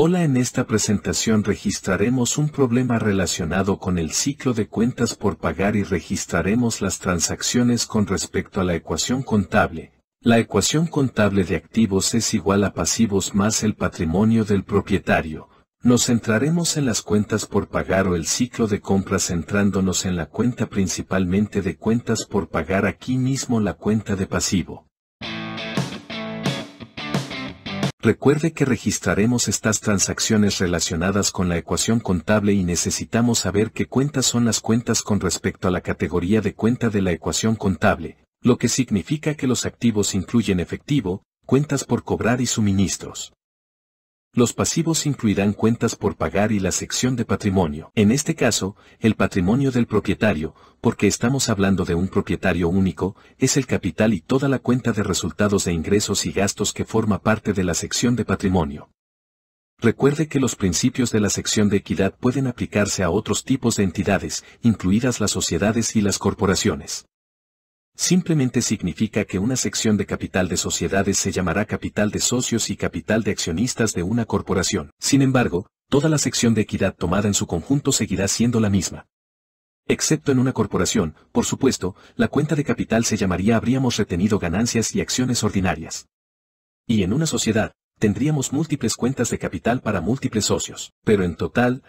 Hola en esta presentación registraremos un problema relacionado con el ciclo de cuentas por pagar y registraremos las transacciones con respecto a la ecuación contable. La ecuación contable de activos es igual a pasivos más el patrimonio del propietario. Nos centraremos en las cuentas por pagar o el ciclo de compras centrándonos en la cuenta principalmente de cuentas por pagar aquí mismo la cuenta de pasivo. Recuerde que registraremos estas transacciones relacionadas con la ecuación contable y necesitamos saber qué cuentas son las cuentas con respecto a la categoría de cuenta de la ecuación contable, lo que significa que los activos incluyen efectivo, cuentas por cobrar y suministros. Los pasivos incluirán cuentas por pagar y la sección de patrimonio. En este caso, el patrimonio del propietario, porque estamos hablando de un propietario único, es el capital y toda la cuenta de resultados de ingresos y gastos que forma parte de la sección de patrimonio. Recuerde que los principios de la sección de equidad pueden aplicarse a otros tipos de entidades, incluidas las sociedades y las corporaciones simplemente significa que una sección de capital de sociedades se llamará capital de socios y capital de accionistas de una corporación. Sin embargo, toda la sección de equidad tomada en su conjunto seguirá siendo la misma. Excepto en una corporación, por supuesto, la cuenta de capital se llamaría habríamos retenido ganancias y acciones ordinarias. Y en una sociedad, tendríamos múltiples cuentas de capital para múltiples socios, pero en total,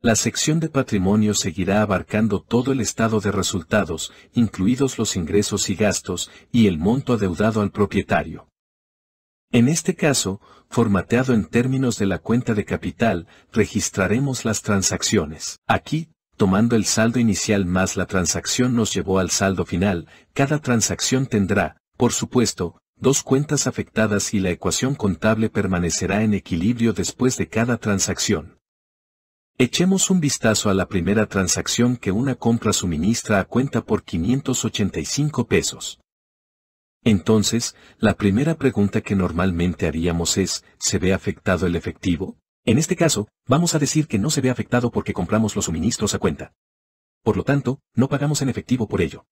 la, sección de patrimonio seguirá abarcando todo el estado de resultados, incluidos los ingresos y gastos, y el monto adeudado al propietario. En este caso, formateado en términos de la cuenta de capital, registraremos las transacciones. Aquí, tomando el saldo inicial más la transacción nos llevó al saldo final, cada transacción tendrá, por supuesto, dos cuentas afectadas y la ecuación contable permanecerá en equilibrio después de cada transacción. Echemos un vistazo a la primera transacción que una compra suministra a cuenta por 585 pesos. Entonces, la primera pregunta que normalmente haríamos es, ¿se ve afectado el efectivo? En este caso, vamos a decir que no se ve afectado porque compramos los suministros a cuenta. Por lo tanto, no pagamos en efectivo por ello.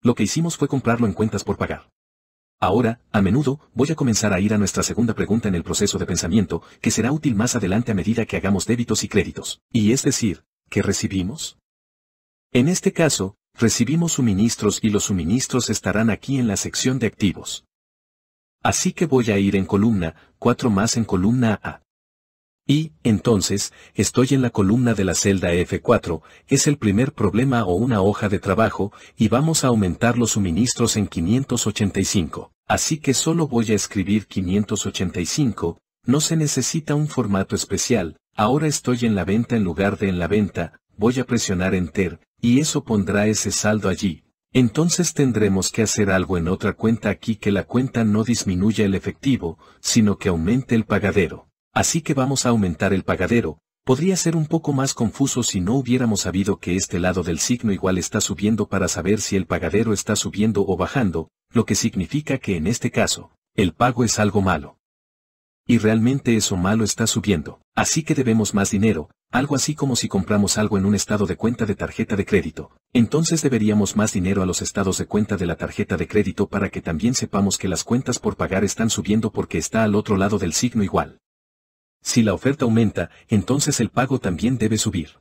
Lo que hicimos fue comprarlo en cuentas por pagar. Ahora, a menudo, voy a comenzar a ir a nuestra segunda pregunta en el proceso de pensamiento, que será útil más adelante a medida que hagamos débitos y créditos. Y es decir, ¿qué recibimos? En este caso, recibimos suministros y los suministros estarán aquí en la sección de activos. Así que voy a ir en columna, 4 más en columna A. Y, entonces, estoy en la columna de la celda F4, es el primer problema o una hoja de trabajo, y vamos a aumentar los suministros en 585. Así que solo voy a escribir 585, no se necesita un formato especial, ahora estoy en la venta en lugar de en la venta, voy a presionar Enter, y eso pondrá ese saldo allí. Entonces tendremos que hacer algo en otra cuenta aquí que la cuenta no disminuya el efectivo, sino que aumente el pagadero. Así que vamos a aumentar el pagadero, podría ser un poco más confuso si no hubiéramos sabido que este lado del signo igual está subiendo para saber si el pagadero está subiendo o bajando, lo que significa que en este caso, el pago es algo malo. Y realmente eso malo está subiendo, así que debemos más dinero, algo así como si compramos algo en un estado de cuenta de tarjeta de crédito. Entonces deberíamos más dinero a los estados de cuenta de la tarjeta de crédito para que también sepamos que las cuentas por pagar están subiendo porque está al otro lado del signo igual. Si la oferta aumenta, entonces el pago también debe subir.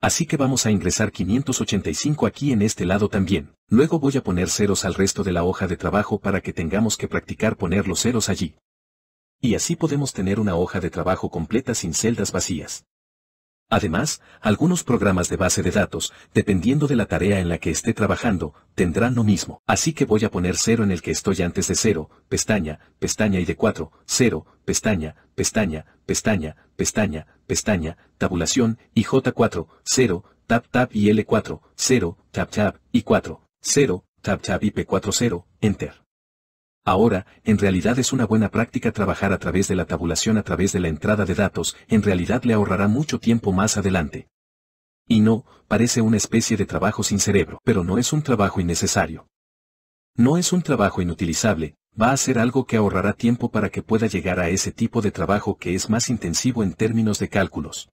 Así que vamos a ingresar 585 aquí en este lado también. Luego voy a poner ceros al resto de la hoja de trabajo para que tengamos que practicar poner los ceros allí. Y así podemos tener una hoja de trabajo completa sin celdas vacías. Además, algunos programas de base de datos, dependiendo de la tarea en la que esté trabajando, tendrán lo mismo. Así que voy a poner cero en el que estoy antes de cero, pestaña, pestaña y de 4, 0, pestaña, pestaña, pestaña, pestaña, pestaña, tabulación, y J4, 0, tab tab y L4, 0, tab tab, y 4, 0, tab tab y P4, 0, enter. Ahora, en realidad es una buena práctica trabajar a través de la tabulación a través de la entrada de datos, en realidad le ahorrará mucho tiempo más adelante. Y no, parece una especie de trabajo sin cerebro, pero no es un trabajo innecesario. No es un trabajo inutilizable, va a ser algo que ahorrará tiempo para que pueda llegar a ese tipo de trabajo que es más intensivo en términos de cálculos.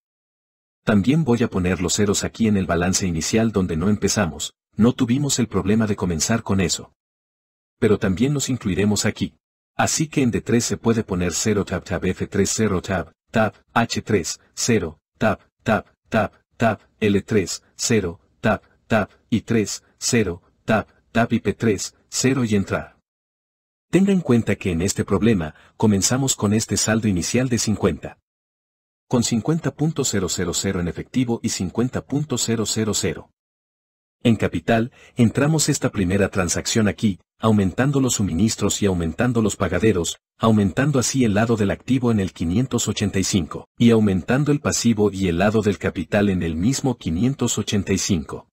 También voy a poner los ceros aquí en el balance inicial donde no empezamos, no tuvimos el problema de comenzar con eso pero también nos incluiremos aquí. Así que en D3 se puede poner 0 tab tab F3 0 tab, tab, H3, 0, tab, tab, tab, tab, L3, 0, tab, tab, I3, 0, tab, tab IP3, 0 y entrar. Tenga en cuenta que en este problema, comenzamos con este saldo inicial de 50. Con 50.000 en efectivo y 50.000. En capital, entramos esta primera transacción aquí, aumentando los suministros y aumentando los pagaderos, aumentando así el lado del activo en el 585, y aumentando el pasivo y el lado del capital en el mismo 585.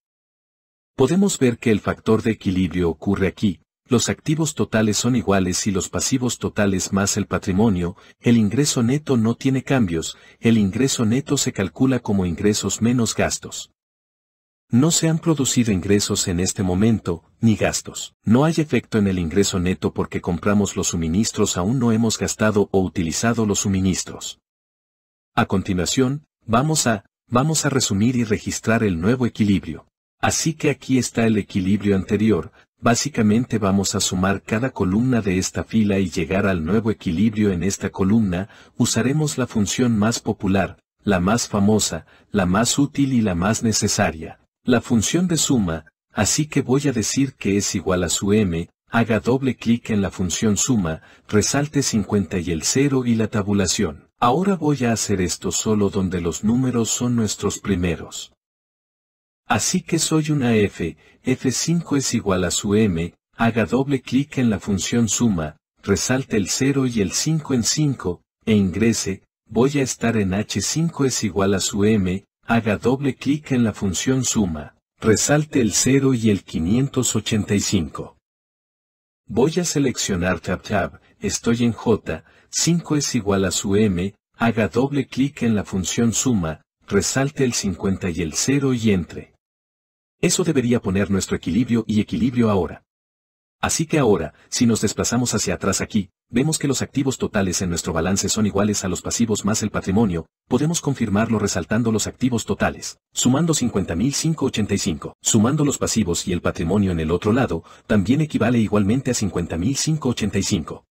Podemos ver que el factor de equilibrio ocurre aquí, los activos totales son iguales y los pasivos totales más el patrimonio, el ingreso neto no tiene cambios, el ingreso neto se calcula como ingresos menos gastos. No se han producido ingresos en este momento, ni gastos. No hay efecto en el ingreso neto porque compramos los suministros aún no hemos gastado o utilizado los suministros. A continuación, vamos a, vamos a resumir y registrar el nuevo equilibrio. Así que aquí está el equilibrio anterior, básicamente vamos a sumar cada columna de esta fila y llegar al nuevo equilibrio en esta columna, usaremos la función más popular, la más famosa, la más útil y la más necesaria. La función de suma, así que voy a decir que es igual a su m, haga doble clic en la función suma, resalte 50 y el 0 y la tabulación. Ahora voy a hacer esto solo donde los números son nuestros primeros. Así que soy una f, f5 es igual a su m, haga doble clic en la función suma, resalte el 0 y el 5 en 5, e ingrese, voy a estar en h5 es igual a su m, haga doble clic en la función suma, resalte el 0 y el 585. Voy a seleccionar Tab Tab, estoy en J, 5 es igual a su M, haga doble clic en la función suma, resalte el 50 y el 0 y entre. Eso debería poner nuestro equilibrio y equilibrio ahora. Así que ahora, si nos desplazamos hacia atrás aquí, vemos que los activos totales en nuestro balance son iguales a los pasivos más el patrimonio, podemos confirmarlo resaltando los activos totales, sumando 50.585, sumando los pasivos y el patrimonio en el otro lado, también equivale igualmente a 50.585.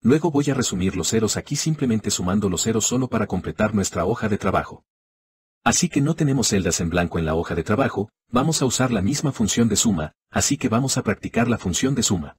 Luego voy a resumir los ceros aquí simplemente sumando los ceros solo para completar nuestra hoja de trabajo. Así que no tenemos celdas en blanco en la hoja de trabajo, vamos a usar la misma función de suma, así que vamos a practicar la función de suma.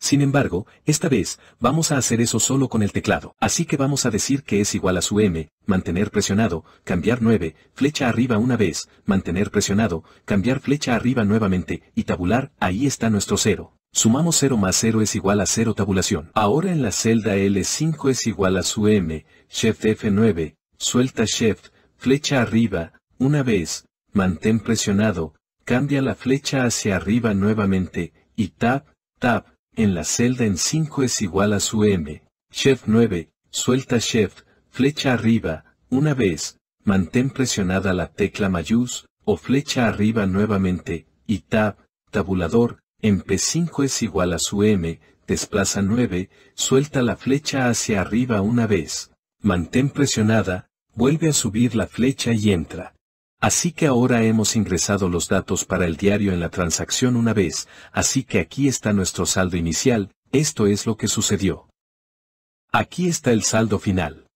Sin embargo, esta vez, vamos a hacer eso solo con el teclado. Así que vamos a decir que es igual a su M, mantener presionado, cambiar 9, flecha arriba una vez, mantener presionado, cambiar flecha arriba nuevamente, y tabular, ahí está nuestro 0. Sumamos 0 más 0 es igual a 0 tabulación. Ahora en la celda L5 es igual a su M, Shift F9, suelta Shift, flecha arriba, una vez, mantén presionado, cambia la flecha hacia arriba nuevamente, y Tab, Tab, en la celda en 5 es igual a su M. Chef 9, suelta Chef, flecha arriba, una vez, mantén presionada la tecla mayús, o flecha arriba nuevamente, y Tab, tabulador, en P5 es igual a su M, desplaza 9, suelta la flecha hacia arriba una vez, mantén presionada, vuelve a subir la flecha y entra. Así que ahora hemos ingresado los datos para el diario en la transacción una vez, así que aquí está nuestro saldo inicial, esto es lo que sucedió. Aquí está el saldo final.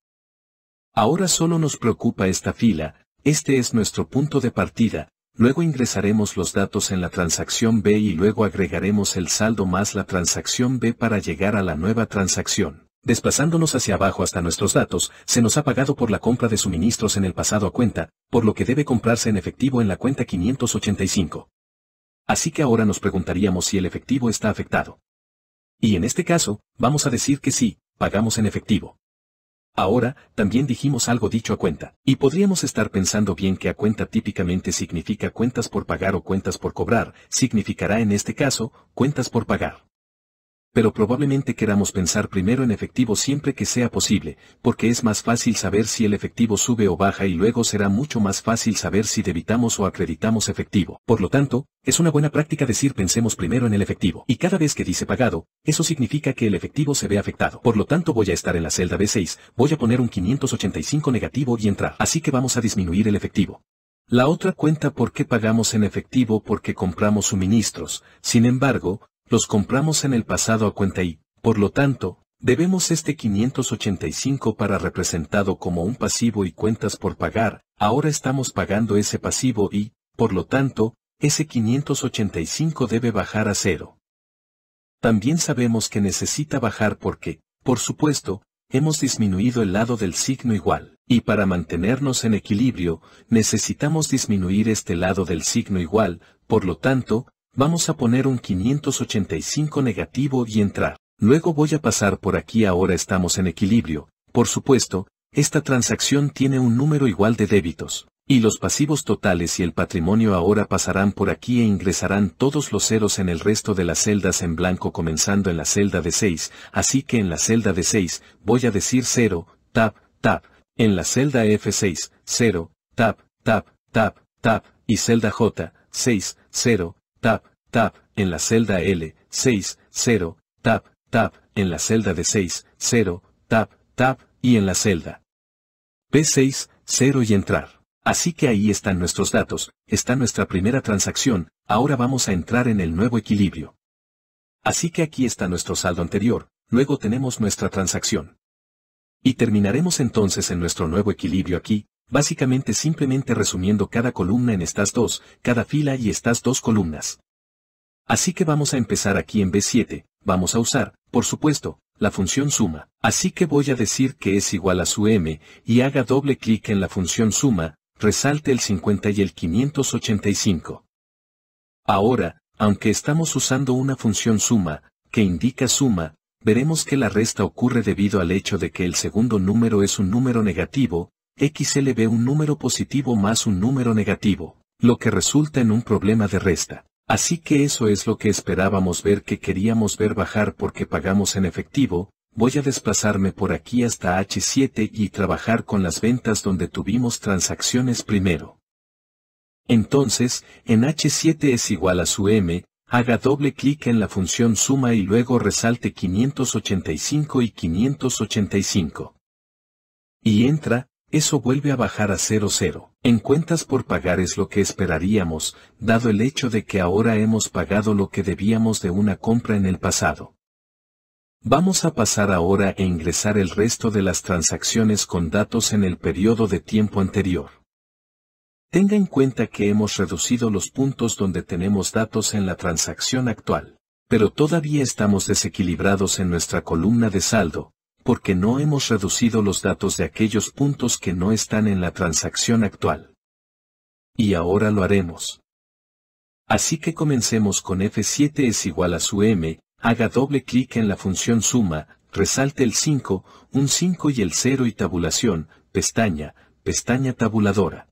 Ahora solo nos preocupa esta fila, este es nuestro punto de partida, luego ingresaremos los datos en la transacción B y luego agregaremos el saldo más la transacción B para llegar a la nueva transacción. Desplazándonos hacia abajo hasta nuestros datos, se nos ha pagado por la compra de suministros en el pasado a cuenta, por lo que debe comprarse en efectivo en la cuenta 585. Así que ahora nos preguntaríamos si el efectivo está afectado. Y en este caso, vamos a decir que sí, pagamos en efectivo. Ahora, también dijimos algo dicho a cuenta, y podríamos estar pensando bien que a cuenta típicamente significa cuentas por pagar o cuentas por cobrar, significará en este caso, cuentas por pagar pero probablemente queramos pensar primero en efectivo siempre que sea posible, porque es más fácil saber si el efectivo sube o baja y luego será mucho más fácil saber si debitamos o acreditamos efectivo. Por lo tanto, es una buena práctica decir pensemos primero en el efectivo. Y cada vez que dice pagado, eso significa que el efectivo se ve afectado. Por lo tanto voy a estar en la celda B6, voy a poner un 585 negativo y entrar. Así que vamos a disminuir el efectivo. La otra cuenta por qué pagamos en efectivo porque compramos suministros. Sin embargo, los compramos en el pasado a cuenta y, por lo tanto, Debemos este 585 para representado como un pasivo y cuentas por pagar, ahora estamos pagando ese pasivo y, por lo tanto, ese 585 debe bajar a cero. También sabemos que necesita bajar porque, por supuesto, hemos disminuido el lado del signo igual, y para mantenernos en equilibrio, necesitamos disminuir este lado del signo igual, por lo tanto, vamos a poner un 585 negativo y entrar. Luego voy a pasar por aquí ahora estamos en equilibrio, por supuesto, esta transacción tiene un número igual de débitos, y los pasivos totales y el patrimonio ahora pasarán por aquí e ingresarán todos los ceros en el resto de las celdas en blanco comenzando en la celda de 6, así que en la celda de 6, voy a decir 0, tab, tab, en la celda F6, 0, tab, tab, tab, tab, y celda J, 6, 0, tab, tab, en la celda L, 6, 0, tab, tab, en la celda de 6, 0, tab, tab, y en la celda P6, 0 y entrar. Así que ahí están nuestros datos, está nuestra primera transacción, ahora vamos a entrar en el nuevo equilibrio. Así que aquí está nuestro saldo anterior, luego tenemos nuestra transacción. Y terminaremos entonces en nuestro nuevo equilibrio aquí, básicamente simplemente resumiendo cada columna en estas dos, cada fila y estas dos columnas. Así que vamos a empezar aquí en B7, vamos a usar, por supuesto, la función suma. Así que voy a decir que es igual a su m, y haga doble clic en la función suma, resalte el 50 y el 585. Ahora, aunque estamos usando una función suma, que indica suma, veremos que la resta ocurre debido al hecho de que el segundo número es un número negativo, XLB un número positivo más un número negativo, lo que resulta en un problema de resta. Así que eso es lo que esperábamos ver que queríamos ver bajar porque pagamos en efectivo, voy a desplazarme por aquí hasta H7 y trabajar con las ventas donde tuvimos transacciones primero. Entonces, en H7 es igual a su M, haga doble clic en la función suma y luego resalte 585 y 585. Y entra, eso vuelve a bajar a 00. En cuentas por pagar es lo que esperaríamos, dado el hecho de que ahora hemos pagado lo que debíamos de una compra en el pasado. Vamos a pasar ahora e ingresar el resto de las transacciones con datos en el periodo de tiempo anterior. Tenga en cuenta que hemos reducido los puntos donde tenemos datos en la transacción actual, pero todavía estamos desequilibrados en nuestra columna de saldo, porque no hemos reducido los datos de aquellos puntos que no están en la transacción actual. Y ahora lo haremos. Así que comencemos con F7 es igual a su M, haga doble clic en la función suma, resalte el 5, un 5 y el 0 y tabulación, pestaña, pestaña tabuladora.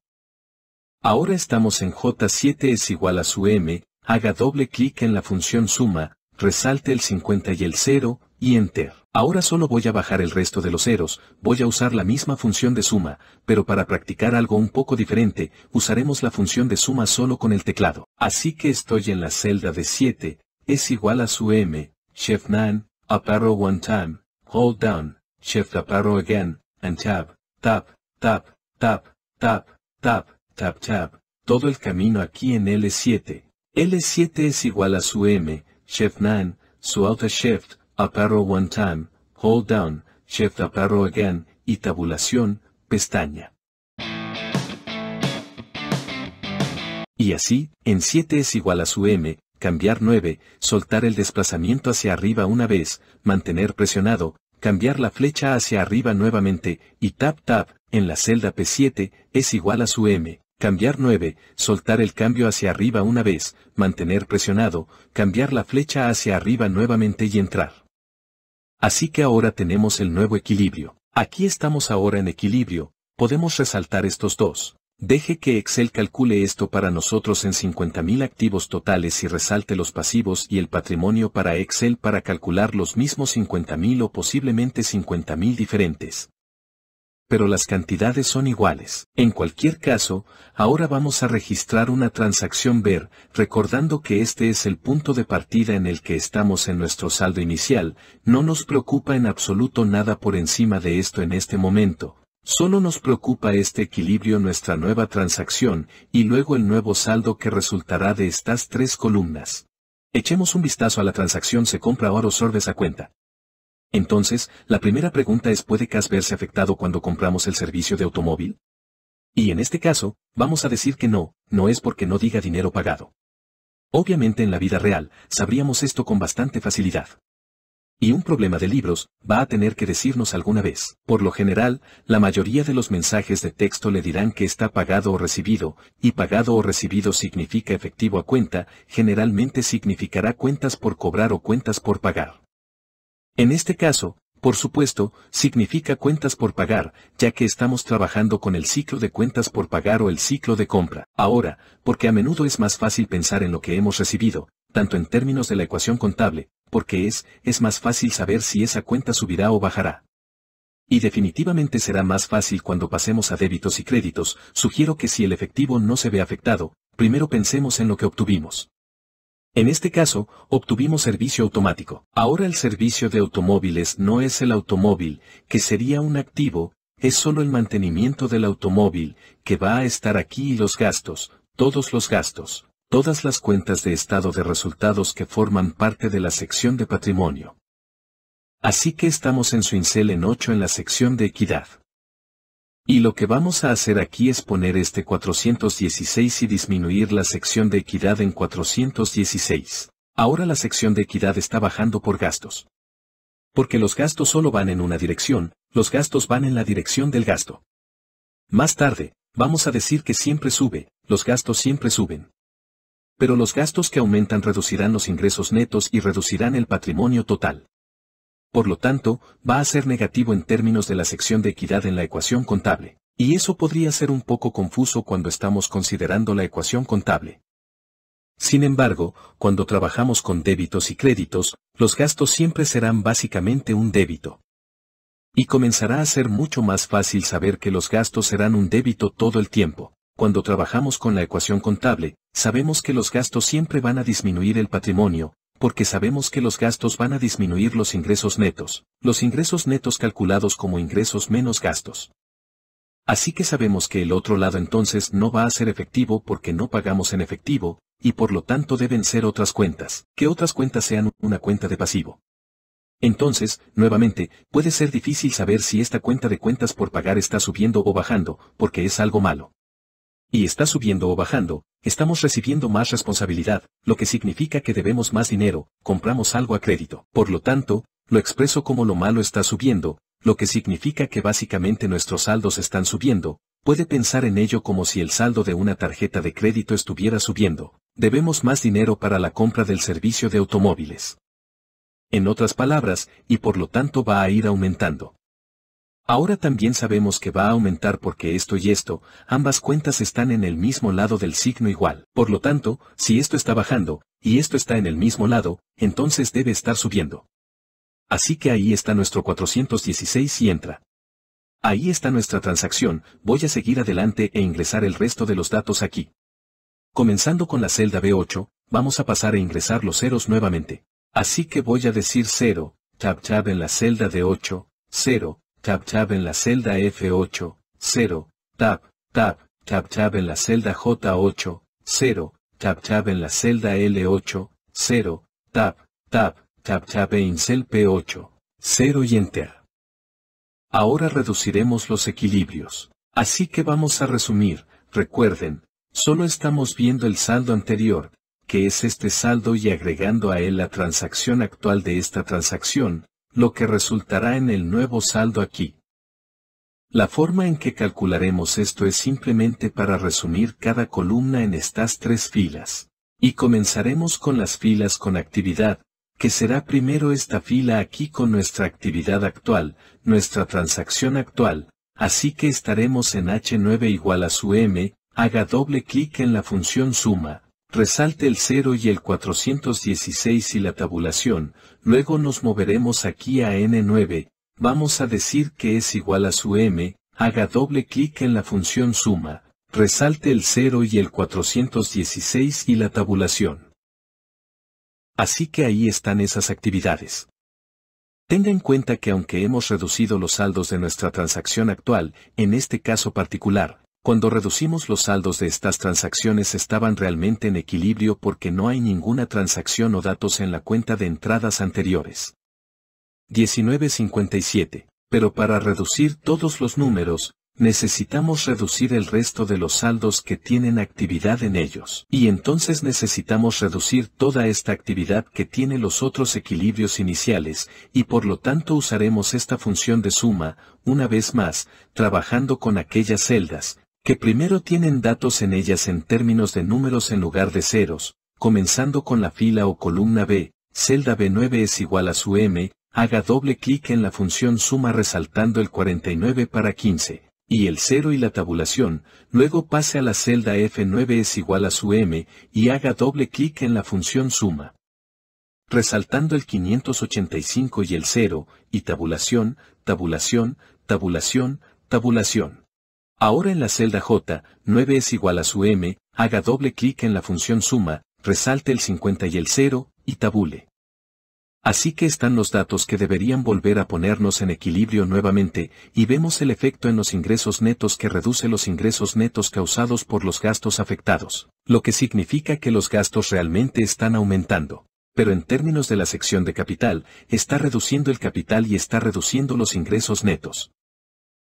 Ahora estamos en J7 es igual a su M, haga doble clic en la función suma, resalte el 50 y el 0, y Enter. Ahora solo voy a bajar el resto de los ceros, voy a usar la misma función de suma, pero para practicar algo un poco diferente, usaremos la función de suma solo con el teclado. Así que estoy en la celda de 7, es igual a su m, shift 9, up arrow one time, hold down, shift up arrow again, and tab, tap, tap, tap, tap, tap, tap, tap, todo el camino aquí en L7. L7 es igual a su m, shift 9, su auto shift, up one time, hold down, shift up again, y tabulación, pestaña. Y así, en 7 es igual a su M, cambiar 9, soltar el desplazamiento hacia arriba una vez, mantener presionado, cambiar la flecha hacia arriba nuevamente, y tap tap, en la celda P7, es igual a su M, cambiar 9, soltar el cambio hacia arriba una vez, mantener presionado, cambiar la flecha hacia arriba nuevamente y entrar. Así que ahora tenemos el nuevo equilibrio. Aquí estamos ahora en equilibrio, podemos resaltar estos dos. Deje que Excel calcule esto para nosotros en 50.000 activos totales y resalte los pasivos y el patrimonio para Excel para calcular los mismos 50.000 o posiblemente 50.000 diferentes pero las cantidades son iguales. En cualquier caso, ahora vamos a registrar una transacción ver, recordando que este es el punto de partida en el que estamos en nuestro saldo inicial, no nos preocupa en absoluto nada por encima de esto en este momento. Solo nos preocupa este equilibrio nuestra nueva transacción, y luego el nuevo saldo que resultará de estas tres columnas. Echemos un vistazo a la transacción se compra oro sorbes a cuenta. Entonces, la primera pregunta es ¿puede CAS verse afectado cuando compramos el servicio de automóvil? Y en este caso, vamos a decir que no, no es porque no diga dinero pagado. Obviamente en la vida real, sabríamos esto con bastante facilidad. Y un problema de libros, va a tener que decirnos alguna vez. Por lo general, la mayoría de los mensajes de texto le dirán que está pagado o recibido, y pagado o recibido significa efectivo a cuenta, generalmente significará cuentas por cobrar o cuentas por pagar. En este caso, por supuesto, significa cuentas por pagar, ya que estamos trabajando con el ciclo de cuentas por pagar o el ciclo de compra. Ahora, porque a menudo es más fácil pensar en lo que hemos recibido, tanto en términos de la ecuación contable, porque es, es más fácil saber si esa cuenta subirá o bajará. Y definitivamente será más fácil cuando pasemos a débitos y créditos, sugiero que si el efectivo no se ve afectado, primero pensemos en lo que obtuvimos. En este caso, obtuvimos servicio automático. Ahora el servicio de automóviles no es el automóvil, que sería un activo, es solo el mantenimiento del automóvil, que va a estar aquí y los gastos, todos los gastos, todas las cuentas de estado de resultados que forman parte de la sección de patrimonio. Así que estamos en su incel en 8 en la sección de equidad. Y lo que vamos a hacer aquí es poner este 416 y disminuir la sección de equidad en 416. Ahora la sección de equidad está bajando por gastos. Porque los gastos solo van en una dirección, los gastos van en la dirección del gasto. Más tarde, vamos a decir que siempre sube, los gastos siempre suben. Pero los gastos que aumentan reducirán los ingresos netos y reducirán el patrimonio total por lo tanto, va a ser negativo en términos de la sección de equidad en la ecuación contable. Y eso podría ser un poco confuso cuando estamos considerando la ecuación contable. Sin embargo, cuando trabajamos con débitos y créditos, los gastos siempre serán básicamente un débito. Y comenzará a ser mucho más fácil saber que los gastos serán un débito todo el tiempo. Cuando trabajamos con la ecuación contable, sabemos que los gastos siempre van a disminuir el patrimonio, porque sabemos que los gastos van a disminuir los ingresos netos, los ingresos netos calculados como ingresos menos gastos. Así que sabemos que el otro lado entonces no va a ser efectivo porque no pagamos en efectivo, y por lo tanto deben ser otras cuentas, que otras cuentas sean una cuenta de pasivo. Entonces, nuevamente, puede ser difícil saber si esta cuenta de cuentas por pagar está subiendo o bajando, porque es algo malo y está subiendo o bajando, estamos recibiendo más responsabilidad, lo que significa que debemos más dinero, compramos algo a crédito. Por lo tanto, lo expreso como lo malo está subiendo, lo que significa que básicamente nuestros saldos están subiendo, puede pensar en ello como si el saldo de una tarjeta de crédito estuviera subiendo, debemos más dinero para la compra del servicio de automóviles. En otras palabras, y por lo tanto va a ir aumentando. Ahora también sabemos que va a aumentar porque esto y esto, ambas cuentas están en el mismo lado del signo igual. Por lo tanto, si esto está bajando, y esto está en el mismo lado, entonces debe estar subiendo. Así que ahí está nuestro 416 y entra. Ahí está nuestra transacción, voy a seguir adelante e ingresar el resto de los datos aquí. Comenzando con la celda B8, vamos a pasar a ingresar los ceros nuevamente. Así que voy a decir 0, tab tab en la celda de 8, 0, tab tab en la celda F8, 0, tab, tab, tab tab en la celda J8, 0, tab tab en la celda L8, 0, tab, tab, tab tab en cel P8, 0 y enter. Ahora reduciremos los equilibrios. Así que vamos a resumir, recuerden, solo estamos viendo el saldo anterior, que es este saldo y agregando a él la transacción actual de esta transacción, lo que resultará en el nuevo saldo aquí. La forma en que calcularemos esto es simplemente para resumir cada columna en estas tres filas. Y comenzaremos con las filas con actividad, que será primero esta fila aquí con nuestra actividad actual, nuestra transacción actual, así que estaremos en H9 igual a su M, haga doble clic en la función suma, resalte el 0 y el 416 y la tabulación, luego nos moveremos aquí a N9, vamos a decir que es igual a su M, haga doble clic en la función suma, resalte el 0 y el 416 y la tabulación. Así que ahí están esas actividades. Tenga en cuenta que aunque hemos reducido los saldos de nuestra transacción actual, en este caso particular, cuando reducimos los saldos de estas transacciones estaban realmente en equilibrio porque no hay ninguna transacción o datos en la cuenta de entradas anteriores. 1957. Pero para reducir todos los números, necesitamos reducir el resto de los saldos que tienen actividad en ellos. Y entonces necesitamos reducir toda esta actividad que tiene los otros equilibrios iniciales, y por lo tanto usaremos esta función de suma, una vez más, trabajando con aquellas celdas, que primero tienen datos en ellas en términos de números en lugar de ceros, comenzando con la fila o columna B, celda B9 es igual a su M, haga doble clic en la función suma resaltando el 49 para 15 y el 0 y la tabulación, luego pase a la celda F9 es igual a su M, y haga doble clic en la función suma. Resaltando el 585 y el 0, y tabulación, tabulación, tabulación, tabulación. Ahora en la celda J, 9 es igual a su M, haga doble clic en la función suma, resalte el 50 y el 0, y tabule. Así que están los datos que deberían volver a ponernos en equilibrio nuevamente, y vemos el efecto en los ingresos netos que reduce los ingresos netos causados por los gastos afectados, lo que significa que los gastos realmente están aumentando. Pero en términos de la sección de capital, está reduciendo el capital y está reduciendo los ingresos netos.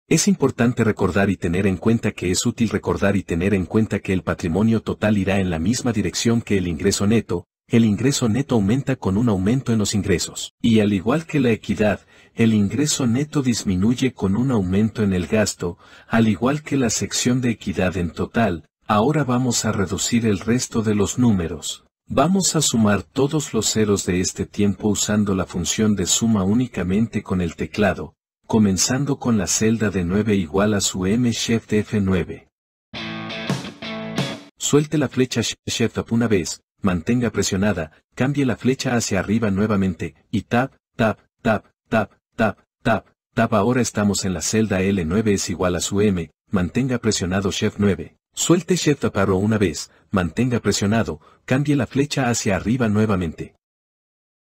Es importante recordar y tener en cuenta que es útil recordar y tener en cuenta que el patrimonio total irá en la misma dirección que el ingreso neto, el ingreso neto aumenta con un aumento en los ingresos. Y al igual que la equidad, el ingreso neto disminuye con un aumento en el gasto, al igual que la sección de equidad en total, ahora vamos a reducir el resto de los números. Vamos a sumar todos los ceros de este tiempo usando la función de suma únicamente con el teclado, comenzando con la celda de 9 igual a su M Shift F9. Suelte la flecha Shift Up una vez, mantenga presionada, cambie la flecha hacia arriba nuevamente, y tap, tap, tap, tap, tap, tap, tap. Ahora estamos en la celda L9 es igual a su M, mantenga presionado Shift 9. Suelte Shift Up Arrow una vez, mantenga presionado, cambie la flecha hacia arriba nuevamente.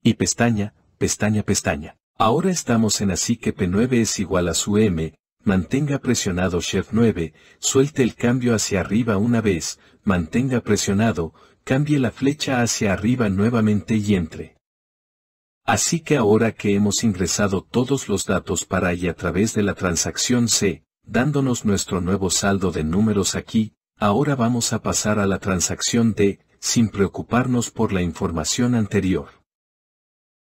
Y pestaña, pestaña, pestaña. Ahora estamos en así que P9 es igual a su M, mantenga presionado Shift 9, suelte el cambio hacia arriba una vez, mantenga presionado, cambie la flecha hacia arriba nuevamente y entre. Así que ahora que hemos ingresado todos los datos para y a través de la transacción C, dándonos nuestro nuevo saldo de números aquí, ahora vamos a pasar a la transacción D, sin preocuparnos por la información anterior.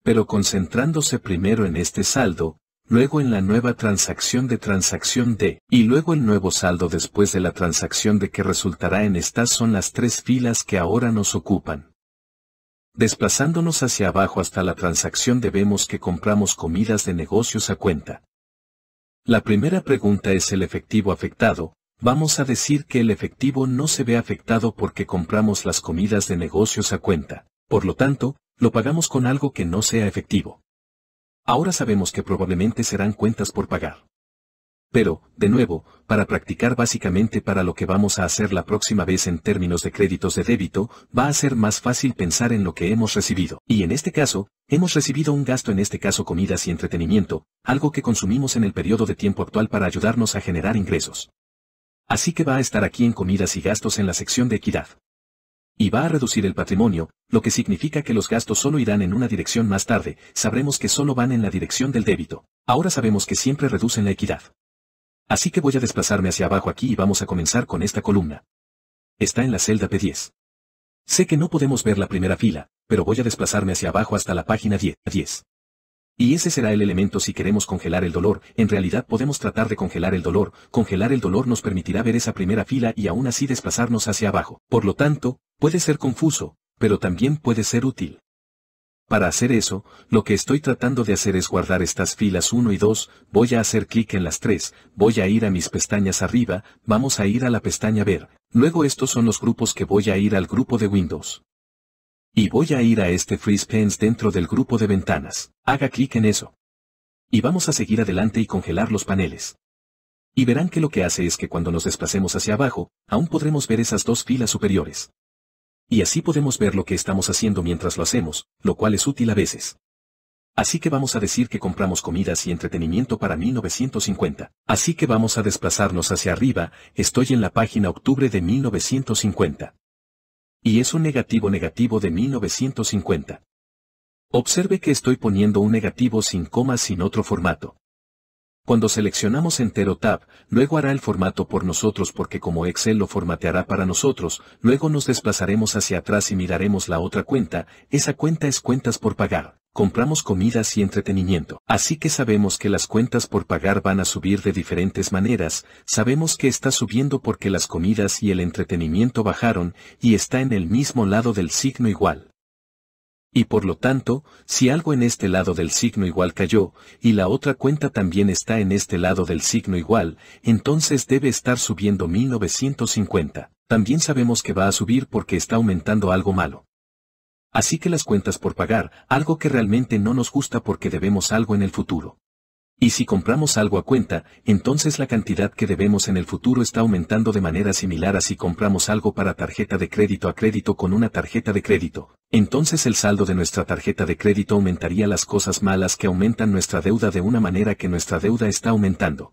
Pero concentrándose primero en este saldo, luego en la nueva transacción de transacción D, y luego el nuevo saldo después de la transacción de que resultará en estas son las tres filas que ahora nos ocupan. Desplazándonos hacia abajo hasta la transacción debemos que compramos comidas de negocios a cuenta. La primera pregunta es el efectivo afectado, vamos a decir que el efectivo no se ve afectado porque compramos las comidas de negocios a cuenta, por lo tanto, lo pagamos con algo que no sea efectivo. Ahora sabemos que probablemente serán cuentas por pagar. Pero, de nuevo, para practicar básicamente para lo que vamos a hacer la próxima vez en términos de créditos de débito, va a ser más fácil pensar en lo que hemos recibido. Y en este caso, hemos recibido un gasto en este caso comidas y entretenimiento, algo que consumimos en el periodo de tiempo actual para ayudarnos a generar ingresos. Así que va a estar aquí en comidas y gastos en la sección de equidad y va a reducir el patrimonio, lo que significa que los gastos solo irán en una dirección más tarde, sabremos que solo van en la dirección del débito. Ahora sabemos que siempre reducen la equidad. Así que voy a desplazarme hacia abajo aquí y vamos a comenzar con esta columna. Está en la celda P10. Sé que no podemos ver la primera fila, pero voy a desplazarme hacia abajo hasta la página 10. 10. Y ese será el elemento si queremos congelar el dolor, en realidad podemos tratar de congelar el dolor, congelar el dolor nos permitirá ver esa primera fila y aún así desplazarnos hacia abajo. Por lo tanto, puede ser confuso, pero también puede ser útil. Para hacer eso, lo que estoy tratando de hacer es guardar estas filas 1 y 2, voy a hacer clic en las 3, voy a ir a mis pestañas arriba, vamos a ir a la pestaña ver, luego estos son los grupos que voy a ir al grupo de Windows. Y voy a ir a este Freeze Pens dentro del grupo de ventanas. Haga clic en eso. Y vamos a seguir adelante y congelar los paneles. Y verán que lo que hace es que cuando nos desplacemos hacia abajo, aún podremos ver esas dos filas superiores. Y así podemos ver lo que estamos haciendo mientras lo hacemos, lo cual es útil a veces. Así que vamos a decir que compramos comidas y entretenimiento para 1950. Así que vamos a desplazarnos hacia arriba, estoy en la página octubre de 1950 y es un negativo negativo de 1950. Observe que estoy poniendo un negativo sin coma sin otro formato. Cuando seleccionamos entero tab, luego hará el formato por nosotros porque como Excel lo formateará para nosotros, luego nos desplazaremos hacia atrás y miraremos la otra cuenta, esa cuenta es cuentas por pagar. Compramos comidas y entretenimiento. Así que sabemos que las cuentas por pagar van a subir de diferentes maneras, sabemos que está subiendo porque las comidas y el entretenimiento bajaron, y está en el mismo lado del signo igual. Y por lo tanto, si algo en este lado del signo igual cayó, y la otra cuenta también está en este lado del signo igual, entonces debe estar subiendo 1950. También sabemos que va a subir porque está aumentando algo malo. Así que las cuentas por pagar, algo que realmente no nos gusta porque debemos algo en el futuro. Y si compramos algo a cuenta, entonces la cantidad que debemos en el futuro está aumentando de manera similar a si compramos algo para tarjeta de crédito a crédito con una tarjeta de crédito. Entonces el saldo de nuestra tarjeta de crédito aumentaría las cosas malas que aumentan nuestra deuda de una manera que nuestra deuda está aumentando.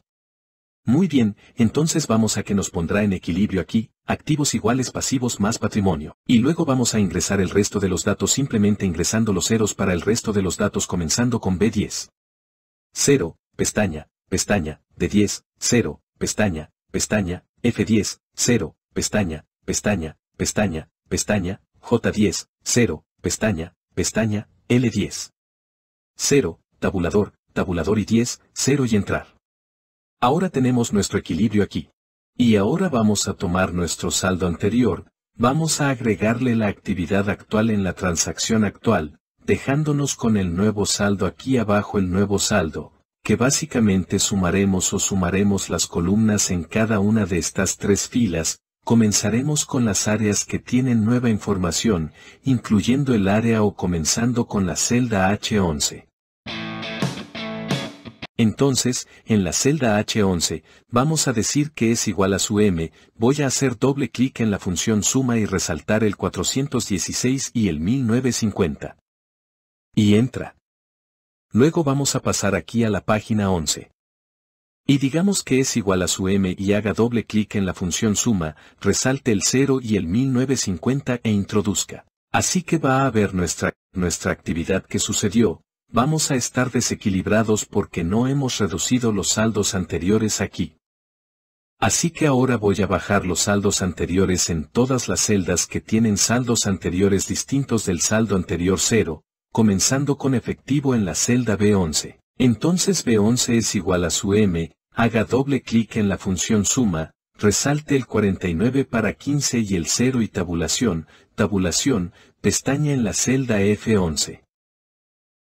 Muy bien, entonces vamos a que nos pondrá en equilibrio aquí, activos iguales pasivos más patrimonio. Y luego vamos a ingresar el resto de los datos simplemente ingresando los ceros para el resto de los datos comenzando con B10. 0, pestaña, pestaña, D10, 0, pestaña, pestaña, F10, 0, pestaña, pestaña, pestaña, pestaña, J10, 0, pestaña, pestaña, L10. 0, tabulador, tabulador y 10, 0 y entrar. Ahora tenemos nuestro equilibrio aquí. Y ahora vamos a tomar nuestro saldo anterior, vamos a agregarle la actividad actual en la transacción actual, dejándonos con el nuevo saldo aquí abajo el nuevo saldo, que básicamente sumaremos o sumaremos las columnas en cada una de estas tres filas, comenzaremos con las áreas que tienen nueva información, incluyendo el área o comenzando con la celda H11. Entonces, en la celda H11, vamos a decir que es igual a su M, voy a hacer doble clic en la función suma y resaltar el 416 y el 1950. Y entra. Luego vamos a pasar aquí a la página 11. Y digamos que es igual a su m y haga doble clic en la función suma, resalte el 0 y el 1950 e introduzca. Así que va a ver nuestra, nuestra actividad que sucedió, vamos a estar desequilibrados porque no hemos reducido los saldos anteriores aquí. Así que ahora voy a bajar los saldos anteriores en todas las celdas que tienen saldos anteriores distintos del saldo anterior 0, comenzando con efectivo en la celda B11. Entonces B11 es igual a su M, haga doble clic en la función suma, resalte el 49 para 15 y el 0 y tabulación, tabulación, pestaña en la celda F11.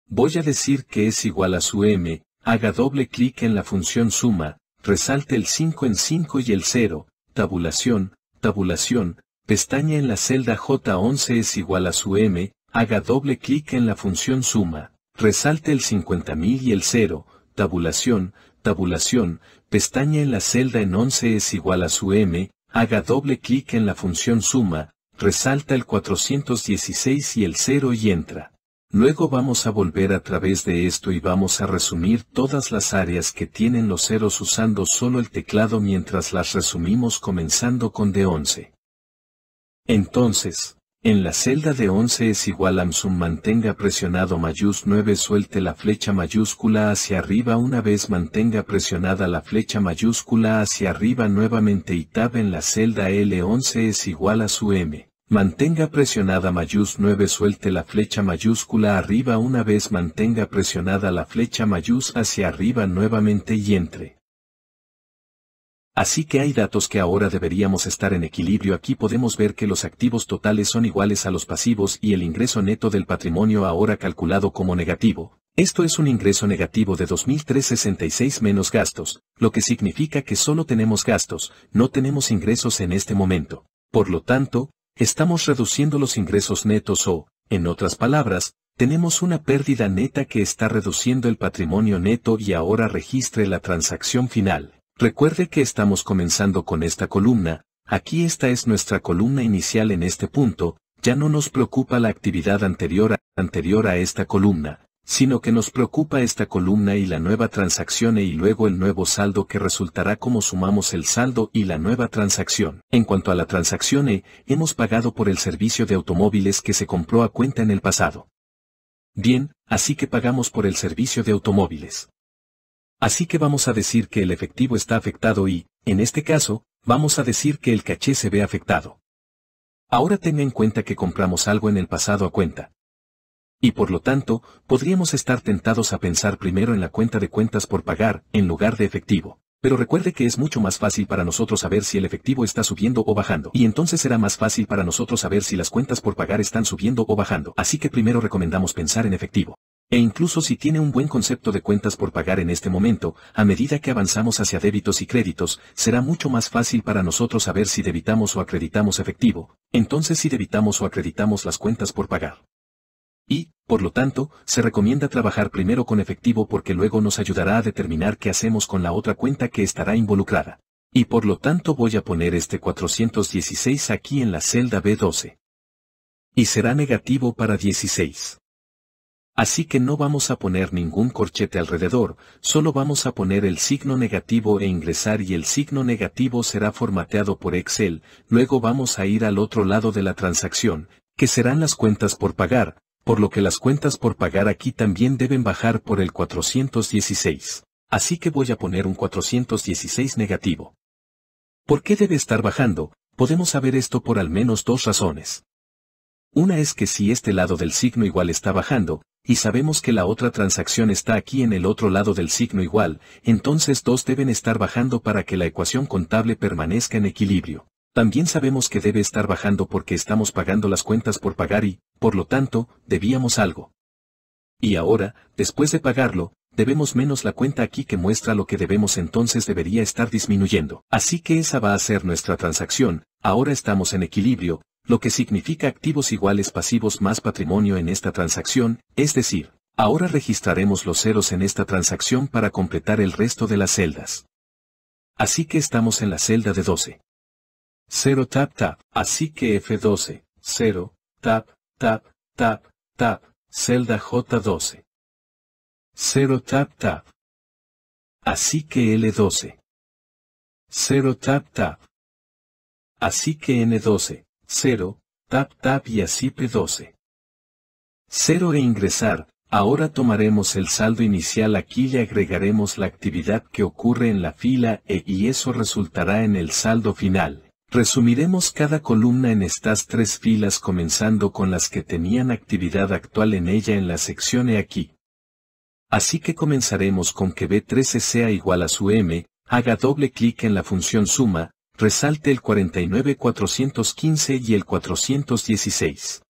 Voy a decir que es igual a su M, haga doble clic en la función suma, resalte el 5 en 5 y el 0, tabulación, tabulación, pestaña en la celda J11 es igual a su M, Haga doble clic en la función suma, resalte el 50.000 y el 0, tabulación, tabulación, pestaña en la celda en 11 es igual a su m, haga doble clic en la función suma, resalta el 416 y el 0 y entra. Luego vamos a volver a través de esto y vamos a resumir todas las áreas que tienen los ceros usando solo el teclado mientras las resumimos comenzando con D11. Entonces, en la celda de 11 es igual a Amsum mantenga presionado mayús 9 suelte la flecha mayúscula hacia arriba una vez mantenga presionada la flecha mayúscula hacia arriba nuevamente y tab en la celda L11 es igual a su M. Mantenga presionada mayús 9 suelte la flecha mayúscula arriba una vez mantenga presionada la flecha mayús hacia arriba nuevamente y entre. Así que hay datos que ahora deberíamos estar en equilibrio. Aquí podemos ver que los activos totales son iguales a los pasivos y el ingreso neto del patrimonio ahora calculado como negativo. Esto es un ingreso negativo de 2.366 menos gastos, lo que significa que solo tenemos gastos, no tenemos ingresos en este momento. Por lo tanto, estamos reduciendo los ingresos netos o, en otras palabras, tenemos una pérdida neta que está reduciendo el patrimonio neto y ahora registre la transacción final. Recuerde que estamos comenzando con esta columna, aquí esta es nuestra columna inicial en este punto, ya no nos preocupa la actividad anterior a, anterior a esta columna, sino que nos preocupa esta columna y la nueva transacción e y luego el nuevo saldo que resultará como sumamos el saldo y la nueva transacción. En cuanto a la transacción E, hemos pagado por el servicio de automóviles que se compró a cuenta en el pasado. Bien, así que pagamos por el servicio de automóviles. Así que vamos a decir que el efectivo está afectado y, en este caso, vamos a decir que el caché se ve afectado. Ahora tenga en cuenta que compramos algo en el pasado a cuenta. Y por lo tanto, podríamos estar tentados a pensar primero en la cuenta de cuentas por pagar, en lugar de efectivo. Pero recuerde que es mucho más fácil para nosotros saber si el efectivo está subiendo o bajando. Y entonces será más fácil para nosotros saber si las cuentas por pagar están subiendo o bajando. Así que primero recomendamos pensar en efectivo. E incluso si tiene un buen concepto de cuentas por pagar en este momento, a medida que avanzamos hacia débitos y créditos, será mucho más fácil para nosotros saber si debitamos o acreditamos efectivo, entonces si debitamos o acreditamos las cuentas por pagar. Y, por lo tanto, se recomienda trabajar primero con efectivo porque luego nos ayudará a determinar qué hacemos con la otra cuenta que estará involucrada. Y por lo tanto voy a poner este 416 aquí en la celda B12. Y será negativo para 16. Así que no vamos a poner ningún corchete alrededor, solo vamos a poner el signo negativo e ingresar y el signo negativo será formateado por Excel, luego vamos a ir al otro lado de la transacción, que serán las cuentas por pagar, por lo que las cuentas por pagar aquí también deben bajar por el 416. Así que voy a poner un 416 negativo. ¿Por qué debe estar bajando? Podemos saber esto por al menos dos razones. Una es que si este lado del signo igual está bajando, y sabemos que la otra transacción está aquí en el otro lado del signo igual, entonces dos deben estar bajando para que la ecuación contable permanezca en equilibrio. También sabemos que debe estar bajando porque estamos pagando las cuentas por pagar y, por lo tanto, debíamos algo. Y ahora, después de pagarlo, debemos menos la cuenta aquí que muestra lo que debemos entonces debería estar disminuyendo. Así que esa va a ser nuestra transacción, ahora estamos en equilibrio, lo que significa activos iguales pasivos más patrimonio en esta transacción, es decir, ahora registraremos los ceros en esta transacción para completar el resto de las celdas. Así que estamos en la celda de 12. 0 tap tap, así que F12, 0, tap, tap, tap, tap, celda J12. 0 tap tap. Así que L12. 0 tap tap. Así que N12. 0, tap tap y así P12. 0 e ingresar, ahora tomaremos el saldo inicial aquí y agregaremos la actividad que ocurre en la fila E y eso resultará en el saldo final. Resumiremos cada columna en estas tres filas comenzando con las que tenían actividad actual en ella en la sección E aquí. Así que comenzaremos con que B13 sea igual a su M, haga doble clic en la función suma, resalte el 49415 y el 416.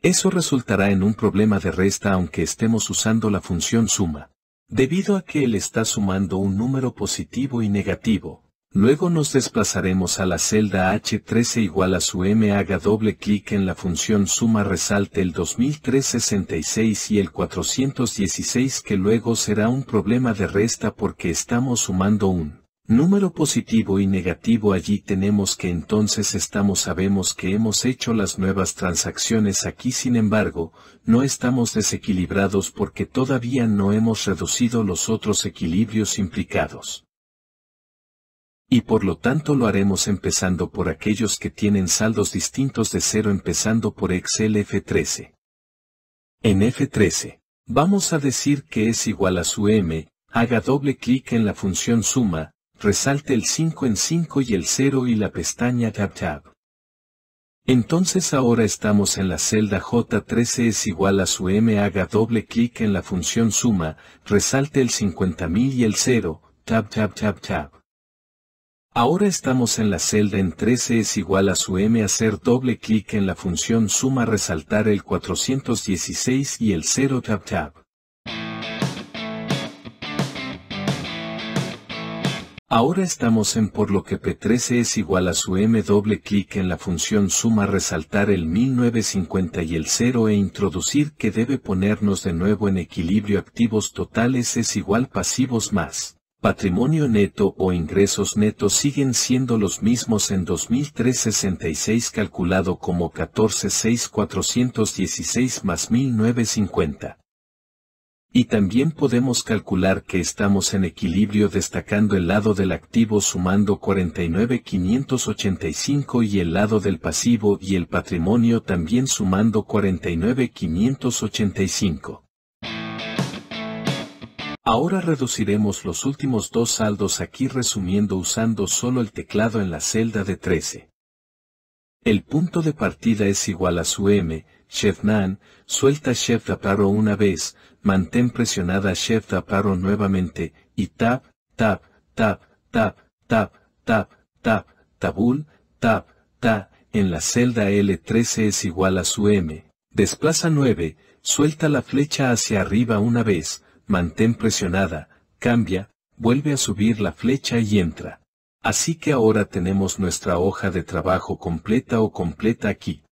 Eso resultará en un problema de resta aunque estemos usando la función suma. Debido a que él está sumando un número positivo y negativo, luego nos desplazaremos a la celda H13 igual a su M haga doble clic en la función suma resalte el 2366 y el 416 que luego será un problema de resta porque estamos sumando un Número positivo y negativo allí tenemos que entonces estamos sabemos que hemos hecho las nuevas transacciones aquí sin embargo, no estamos desequilibrados porque todavía no hemos reducido los otros equilibrios implicados. Y por lo tanto lo haremos empezando por aquellos que tienen saldos distintos de cero empezando por Excel F13. En F13, vamos a decir que es igual a su M, haga doble clic en la función suma, resalte el 5 en 5 y el 0 y la pestaña Tab Tab. Entonces ahora estamos en la celda J13 es igual a su M haga doble clic en la función suma, resalte el 50.000 y el 0, Tab Tab Tab Tab. Ahora estamos en la celda en 13 es igual a su M hacer doble clic en la función suma resaltar el 416 y el 0 Tab Tab. Ahora estamos en por lo que P13 es igual a su M doble clic en la función suma resaltar el 1950 y el 0 e introducir que debe ponernos de nuevo en equilibrio activos totales es igual pasivos más. Patrimonio neto o ingresos netos siguen siendo los mismos en 2366 calculado como 146416 más 1950. Y también podemos calcular que estamos en equilibrio destacando el lado del activo sumando 49,585 y el lado del pasivo y el patrimonio también sumando 49,585. Ahora reduciremos los últimos dos saldos aquí resumiendo usando solo el teclado en la celda de 13. El punto de partida es igual a su M, Nan, suelta Paro una vez, mantén presionada Chef Paro nuevamente, y tap, tap, tap, tap, tap, tap, tap, tabul, tap, tap, en la celda L13 es igual a su M. Desplaza 9, suelta la flecha hacia arriba una vez, mantén presionada, cambia, vuelve a subir la flecha y entra. Así que ahora tenemos nuestra hoja de trabajo completa o completa aquí.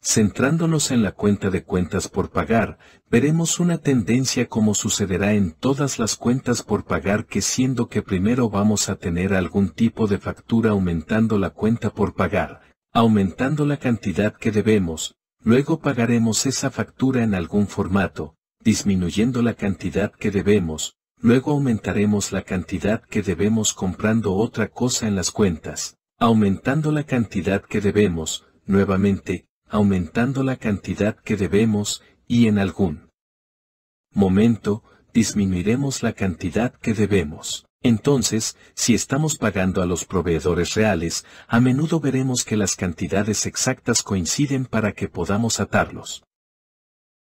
Centrándonos en la cuenta de cuentas por pagar, veremos una tendencia como sucederá en todas las cuentas por pagar que siendo que primero vamos a tener algún tipo de factura aumentando la cuenta por pagar, aumentando la cantidad que debemos, luego pagaremos esa factura en algún formato, disminuyendo la cantidad que debemos, luego aumentaremos la cantidad que debemos comprando otra cosa en las cuentas, aumentando la cantidad que debemos, nuevamente, aumentando la cantidad que debemos, y en algún momento, disminuiremos la cantidad que debemos. Entonces, si estamos pagando a los proveedores reales, a menudo veremos que las cantidades exactas coinciden para que podamos atarlos.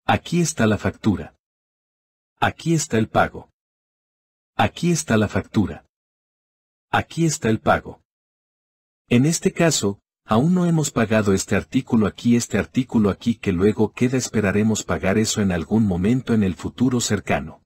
Aquí está la factura. Aquí está el pago. Aquí está la factura. Aquí está el pago. En este caso, aún no hemos pagado este artículo aquí, este artículo aquí que luego queda esperaremos pagar eso en algún momento en el futuro cercano.